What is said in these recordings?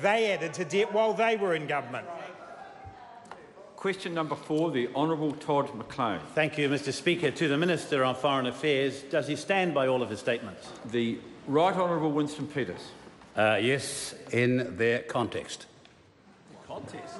they added to debt while they were in government. Question number four, the Honourable Todd McClay. Thank you, Mr Speaker. To the Minister on Foreign Affairs, does he stand by all of his statements? The Right Honourable Winston Peters. Uh, yes, in their context. Context.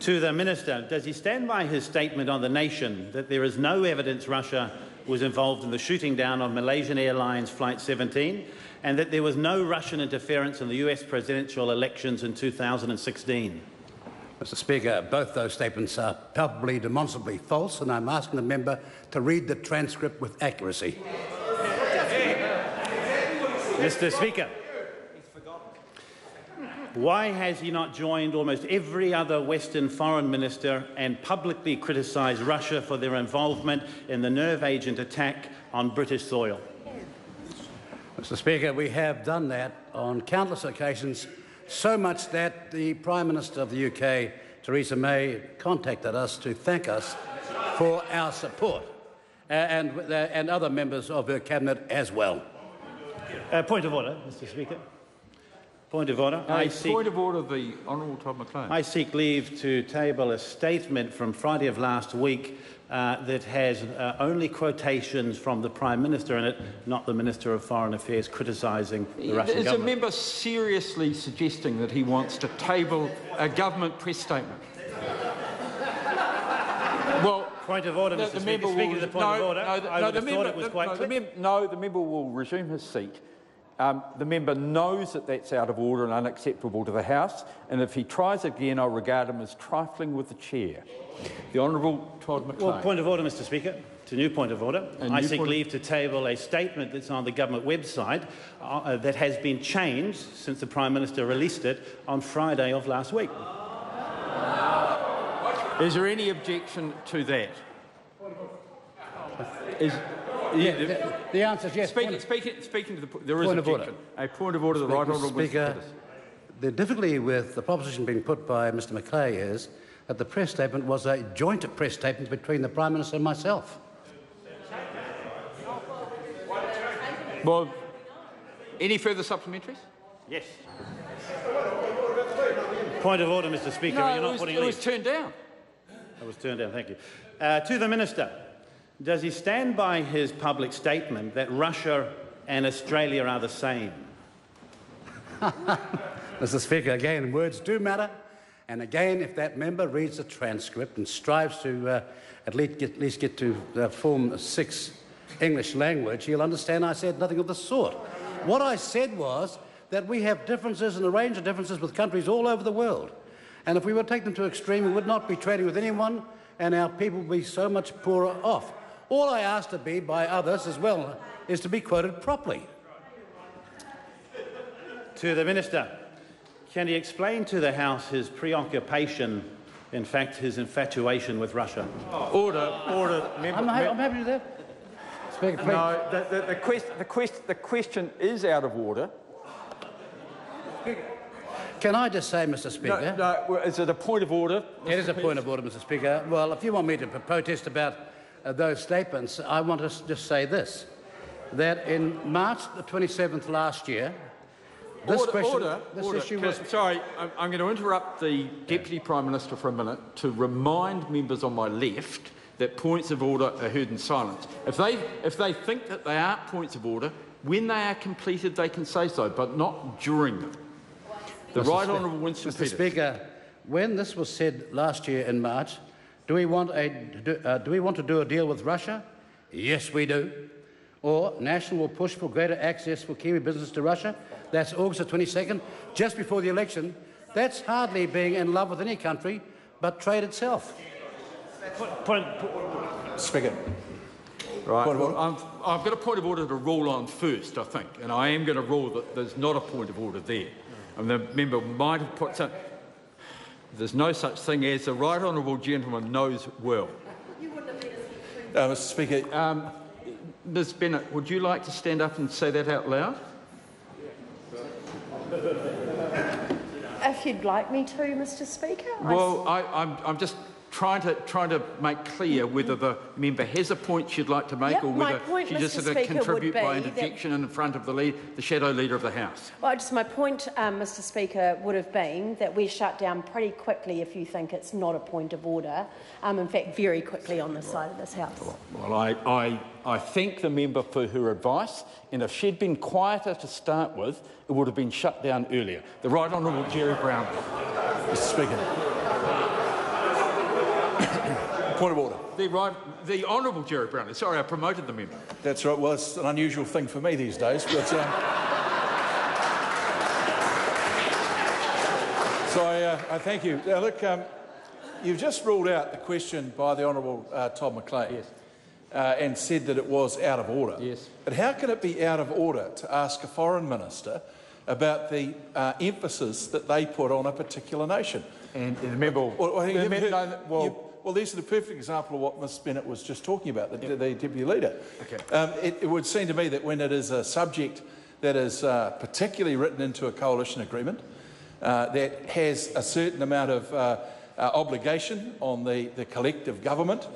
To the Minister, does he stand by his statement on the nation that there is no evidence Russia was involved in the shooting down of Malaysian Airlines Flight 17 and that there was no Russian interference in the US presidential elections in 2016? Mr Speaker, both those statements are palpably, demonstrably false, and I'm asking the member to read the transcript with accuracy. Mr Speaker, why has he not joined almost every other Western foreign minister and publicly criticised Russia for their involvement in the nerve agent attack on British soil? Mr Speaker, we have done that on countless occasions so much that the Prime Minister of the UK, Theresa May, contacted us to thank us for our support, uh, and, uh, and other members of her cabinet as well. Uh, point of order, Mr Speaker. Point of order. I seek, point of order, the Honourable Todd McClay. I seek leave to table a statement from Friday of last week uh, that has uh, only quotations from the Prime Minister in it, not the Minister of Foreign Affairs criticising the Russian Is government. a member seriously suggesting that he wants to table a government press statement? well, point of order, the, Mr. Speaker. Will, Speaking of the point no, of order, no, I no, would have member, thought it was quite no, clear. The mem- no, the member will resume his seat. Um, the member knows that that's out of order and unacceptable to the House, and if he tries again, I'll regard him as trifling with the chair. The Honourable Todd McClay. Well, point of order, Mr Speaker. It's a new point of order. A I seek leave to table a statement that's on the government website uh, uh, that has been changed since the Prime Minister released it on Friday of last week. Is there any objection to that? Is, Yeah, the, the answer is yes. speaking, Point- speaking, speaking to the there is Point of order. A point of order. The right honourable Speaker, the difficulty with the proposition being put by Mr McClay is that the press statement was a joint press statement between the Prime Minister and myself. Well, any further supplementaries? Yes. Point of order, Mr Speaker. No, You're it not was, putting it leave. was turned down. I was turned down, thank you. Uh, to the Minister, does he stand by his public statement that Russia and Australia are the same? Mr Speaker, again, words do matter. And again, if that member reads the transcript and strives to uh, at, least get, at least get to uh, Form 6 English language, he'll understand I said nothing of the sort. What I said was that we have differences and a range of differences with countries all over the world. And if we were to take them to extreme, we would not be trading with anyone and our people would be so much poorer off. All I ask to be by others as well is to be quoted properly. To the Minister, can he explain to the House his preoccupation, in fact, his infatuation with Russia? Order, order. Member, I'm, ha- I'm happy to do that. Speaker, please. no, the, the, the, quest, the, quest, the question is out of order. Can I just say, Mr Speaker? No, no, is it a point of order? It is a point of order, Mr Speaker. Well, if you want me to protest about Uh, those statements, I want to just say this, that in March the 27th last year, this order, question, order, this order. issue Can- was... Sorry, I'm, I'm going to interrupt the Deputy Prime Minister for a minute to remind members on my left that points of order are heard in silence. If they, if they think that they aren't points of order, when they are completed, they can say so, but not during them. The Mr. Right Honourable Winston Mr Peters. Speaker, when this was said last year in March, do we, want a, do, uh, do we want to do a deal with Russia? Yes, we do. Or National will push for greater access for Kiwi business to Russia? That's August the 22nd, just before the election. That's hardly being in love with any country, but trade itself. Point, Speaker. Right. Point of. I'm, I've got a point of order to rule on first, I think, and I am going to rule that there's not a point of order there. And the member might have put some. There's no such thing as the right honourable gentleman knows well. Uh, Mr Speaker, Um, Ms Bennett, would you like to stand up and say that out loud? If you'd like me to, Mr Speaker. I Well, I, I'm, I'm just trying to trying to make clear whether the member has a point she'd like to make Yep, or whether point, she just sort of contribute by be that- interjection in front of the lead, the shadow leader of the House. Well, just my point, um, Mr. Speaker, would have been that we shut down pretty quickly if you think it's not a point of order. Um, in fact, very quickly on this side of this House. Well, I, I, I thank the member for her advice, and if she'd been quieter to start with, it would have been shut down earlier. The Right Honourable Gerry Brownlee. Mr. Speaker. Point of order. The, right, the Honourable Gerry Brownlee. Sorry, I promoted the member. That's right. Well, it's an unusual thing for me these days, but. Um, so I, uh, I thank you. Now, look, um, you've just ruled out the question by the Honourable uh, Todd McClay. Yes. Uh, and said that it was out of order. Yes. But how can it be out of order to ask a foreign minister about the uh, emphasis that they put on a particular nation? And, and the member. Well, I the you've member- heard- no, well, you- well, these are the perfect example of what Ms Bennett was just talking about, the, the deputy leader. Okay. Um, it, it would seem to me that when it is a subject that is uh, particularly written into a coalition agreement, uh, that has a certain amount of uh, uh, obligation on the, the collective government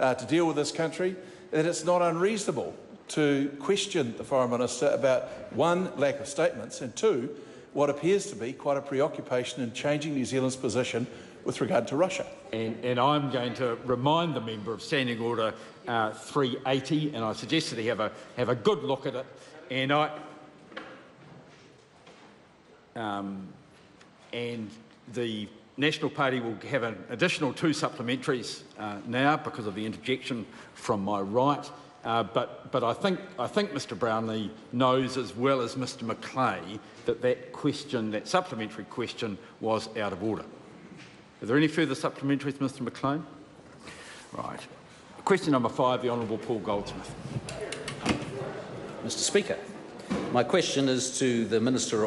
uh, to deal with this country, that it's not unreasonable to question the foreign minister about one, lack of statements, and two, what appears to be quite a preoccupation in changing New Zealand's position with regard to Russia. And, and I'm going to remind the member of Standing Order uh, 380, and I suggest that he have a, have a good look at it. And I. Um, and the National Party will have an additional two supplementaries uh, now because of the interjection from my right. Uh, but, but I, think, I think Mr Brownlee knows as well as Mr McClay that that question, that supplementary question, was out of order. Are there any further supplementaries, Mr McClay? Right. Question number five, the Honourable Paul Goldsmith. Mr Speaker, my question is to the Minister